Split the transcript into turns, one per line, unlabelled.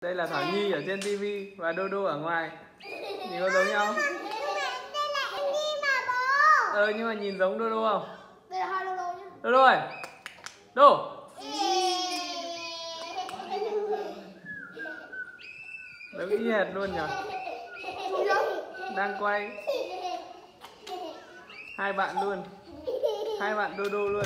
Đây là Thảo Nhi ở trên tivi và Đô Đô ở ngoài. Nhìn có giống nhau?
đây là mà bố
Ờ nhưng mà nhìn giống Đô Đô không?
đây là hai đô đô nhá
Đô Đô ơi. Đô. Giống y hệt luôn nhỉ? Đang quay hai bạn luôn. Hai bạn Đô Đô luôn.